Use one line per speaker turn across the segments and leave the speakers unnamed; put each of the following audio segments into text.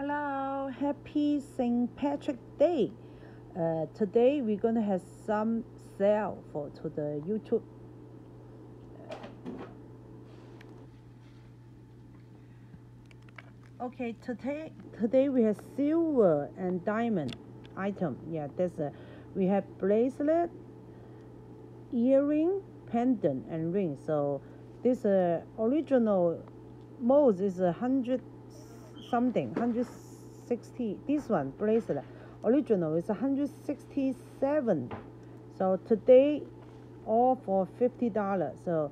Hello, happy St. Patrick Day. Uh, today we're gonna have some sale for to the YouTube. Okay, today today we have silver and diamond item. Yeah, that's a we have bracelet, earring, pendant, and ring. So this uh, original most is a hundred something, hundred sixty. This one bracelet original is hundred sixty seven. So today all for fifty dollars. So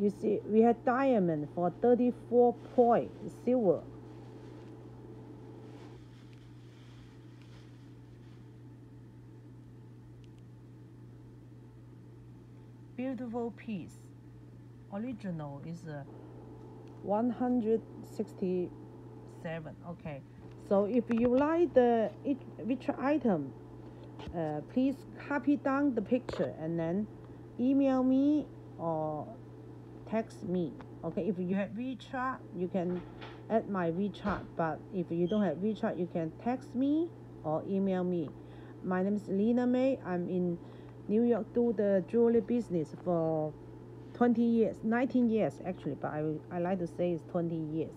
you see we had diamond for thirty four point silver beautiful piece. Original is uh, 167. Okay. So if you like the each, which item, uh, please copy down the picture and then email me or text me. Okay. If you have WeChat, you can add my WeChat. But if you don't have WeChat, you can text me or email me. My name is Lina Mei. I'm in New York do the jewelry business for 20 years, 19 years actually, but I, I like to say it's 20 years.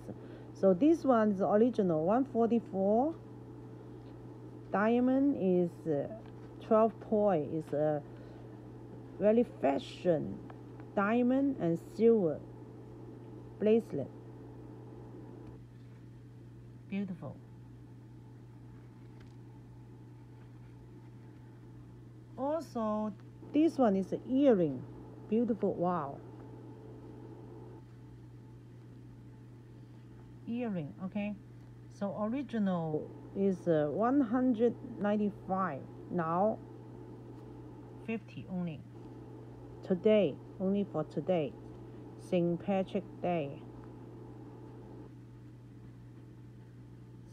So this one is original 144. Diamond is uh, 12 point is a very fashion diamond and silver bracelet. Beautiful. also this one is an earring beautiful wow earring okay so original is uh, 195 now 50 only today only for today St. Patrick Day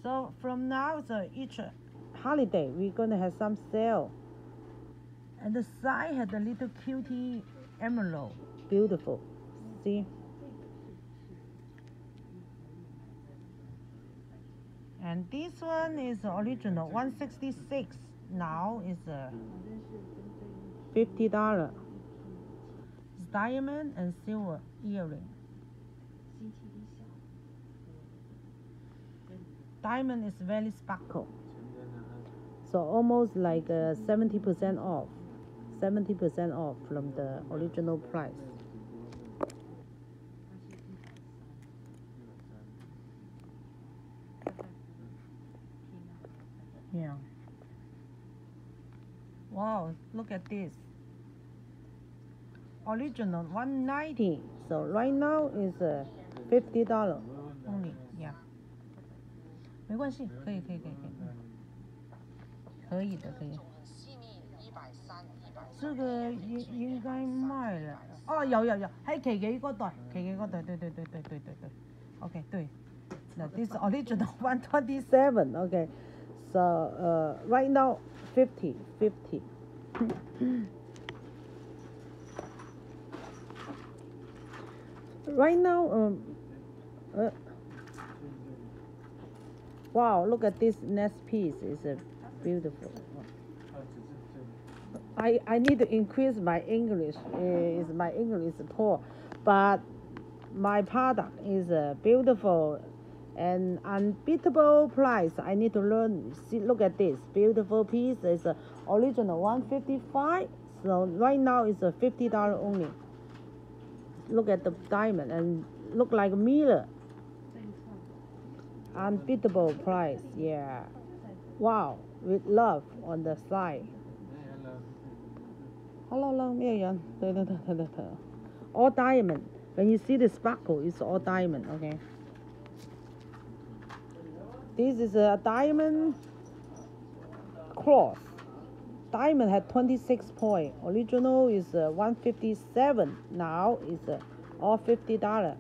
so from now so each holiday we're gonna have some sale and the side had a little cutie emerald. Beautiful. See? And this one is original, 166. Now is a uh, $50. It's diamond and silver earring. Diamond is very sparkle. So almost like 70% uh, off. 70% off from the original price. Yeah. Wow, look at this. Original 190. So right now is uh, $50 only. Yeah. 没关系，可以可以可以可以，可以的可以。这个应应该卖了哦，有有有，喺琪琪嗰代，琪琪嗰代，对对对对对对对，OK 对。Now this original 127, okay. So Uh, right now 50, 50. right now, um, uh, wow, look at this next piece. It's a beautiful. I, I need to increase my English. Is my English is poor, but my product is a beautiful and unbeatable price. I need to learn. See, look at this beautiful piece. It's a uh, original 155. So right now it's a uh, fifty dollar only. Look at the diamond and look like a mirror. Unbeatable price. Yeah. Wow. With love on the side. Hello, hello, yeah. All diamond. When you see the sparkle, it's all diamond. Okay. This is a diamond cross. Diamond had 26 point. Original is uh, 157. Now is uh, all 50 dollar.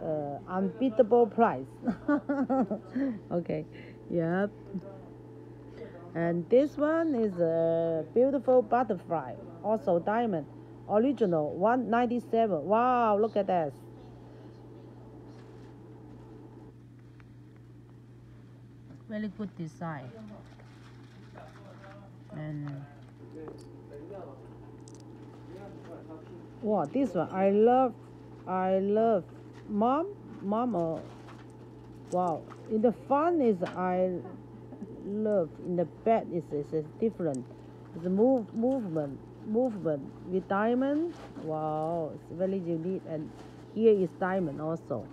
Uh, unbeatable price. okay. Yep. And this one is a beautiful butterfly, also diamond, original 197. Wow, look at that. Very good design. And wow, this one I love. I love. Mom, mom, uh, wow. In the front is I love. In the back is is, is different. A move movement movement with diamond. Wow, it's very unique. And here is diamond also.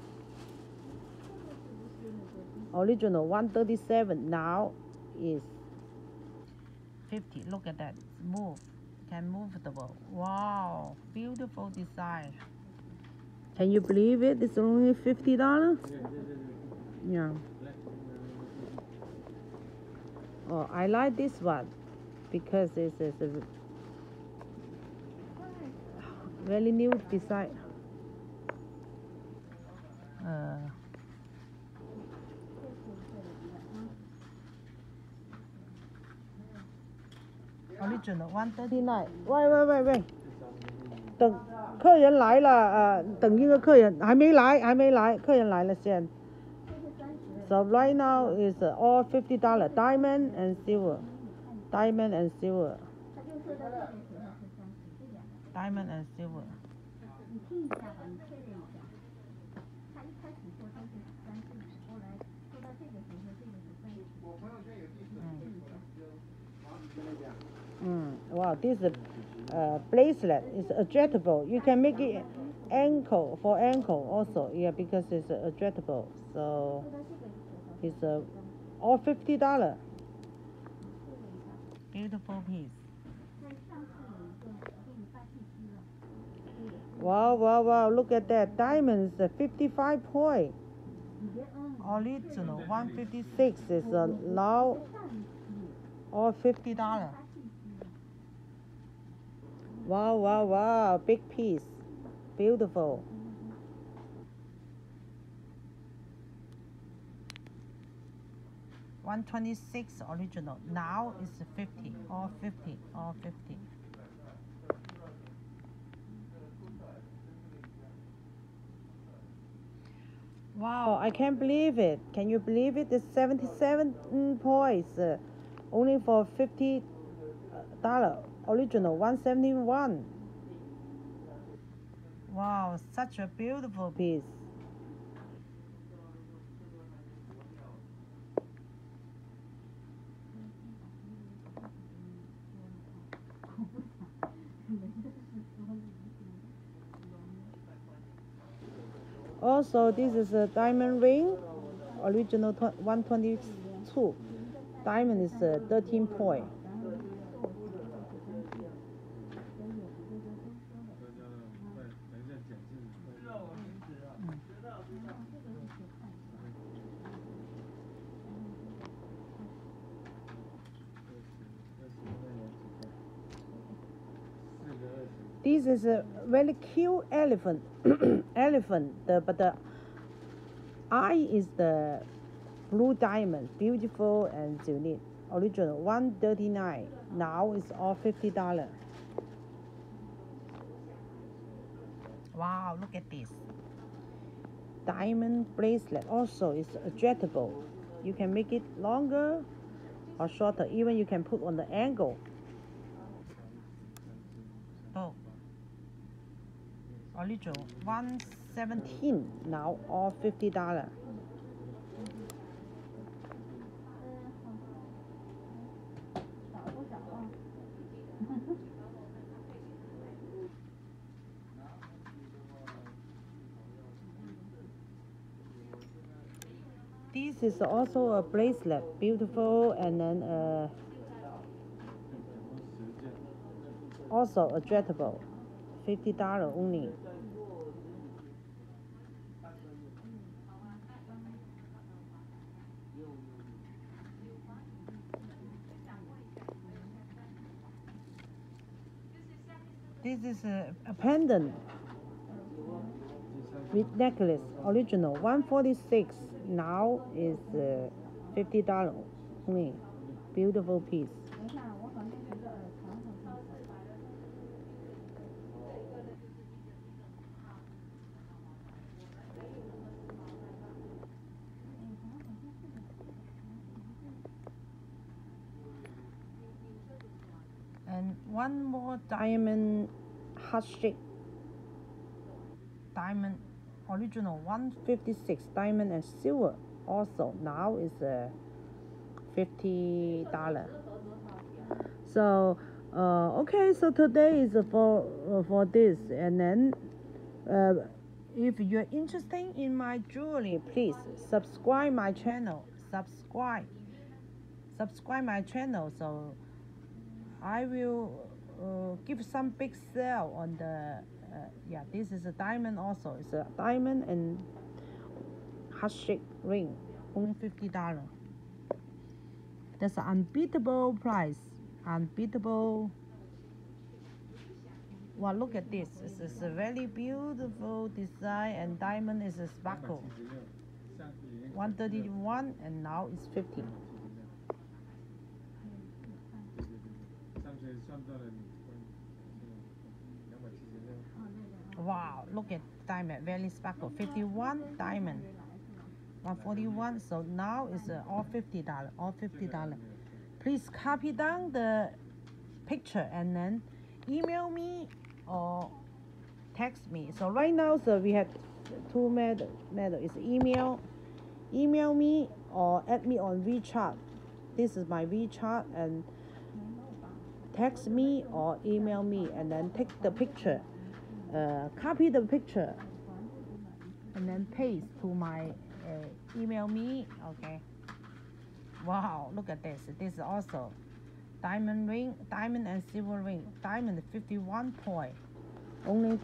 Original 137 now is 50. Look at that. It's move. Can movable. Wow. Beautiful design. Can you believe it? It's only fifty dollars. Yeah. Oh, I like this one because it's, it's a very new design. Uh, original one thirty nine。喂喂喂喂，等客人来了，呃，等一个客人还没来，还没来，客人来了先。So right now is all fifty dollar diamond and silver, diamond and silver, diamond and silver.
你听一下吧，你确认一下。他一开始说都是三四五，后来说到这个时候，这个是三十。
Mm, wow, this uh, bracelet is adjustable. You can make it ankle for ankle also. Yeah, because it's adjustable. So it's a uh, all fifty dollar. Beautiful piece. Wow, wow, wow! Look at that diamonds. Fifty-five point. Original one fifty-six is
a low.
all fifty dollar. Wow, wow, wow, big piece. Beautiful. One twenty six original. Now it's fifty. or fifty. or fifty. Wow, oh, I can't believe it. Can you believe it? It's 77 points, uh, only for $50. Uh, Original 171. Wow, such a beautiful piece. Also, this is a diamond ring, original tw- 122. Diamond is uh, 13 point.，This is a very cute elephant. elephant, the, but the eye is the blue diamond, beautiful and unique. Original 139. Now it's all fifty dollar. Wow, look at this. Diamond bracelet also is adjustable. You can make it longer or shorter. Even you can put on the angle. Original 117. Now all fifty dollar.
找不着啊？
This is also a bracelet, beautiful, and then uh, also adjustable, fifty dollar only. This is a, a pendant with necklace, original 146. Now is uh, 50 dollar only. Beautiful piece. One more diamond heart shape diamond original 156 diamond and silver also. Now is uh, 50 dollar. So uh, okay so today is for uh, for this. And then uh, if you're interested in my jewelry please subscribe my channel. Subscribe. Subscribe my channel. So I will uh, give some big sale on the uh, yeah this is a diamond also. It's a diamond and heart shape ring only 50 dollar. That's an unbeatable price unbeatable. Wow look at this. This is a very beautiful design and diamond is a sparkle. 131 and now it's 50 wow look at diamond very sparkle. 51 diamond. 141 so now it's uh, all 50 dollar all 50 dollar. Please copy down the picture and then email me or text me. So right now so we have two method method is email email me or add me on WeChat. This is my WeChat and text me or email me and then take the picture uh, copy the picture and then paste to my uh, email me. Okay. Wow look at this. This is also diamond ring diamond and silver ring diamond 51 point. Only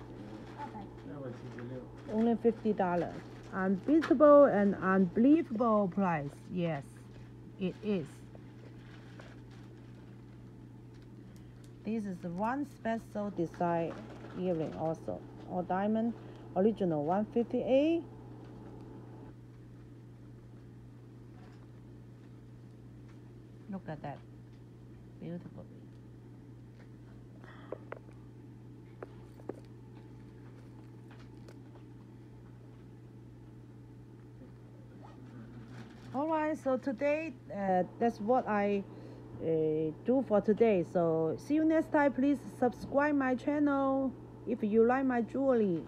only 50 dollars unbeatable and unbelievable price. Yes it is this is one special design earring also. All diamond original 158 look at that. Beautiful. All right so today uh, that's what i uh, do for today. So see you next time. Please subscribe my channel. If you like my jewelry